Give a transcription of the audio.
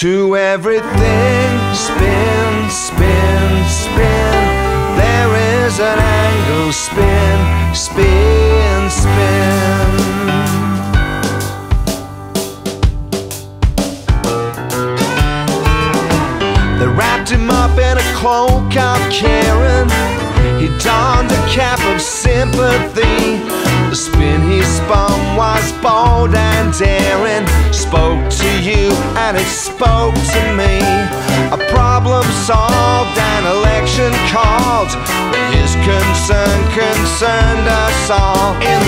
To everything, spin, spin, spin. There is an angle, spin, spin, spin. They wrapped him up in a cloak of caring. He donned a cap of sympathy. The spin he spun was bold and daring. You and it spoke to me. A problem solved, an election called. His concern concerned us all. In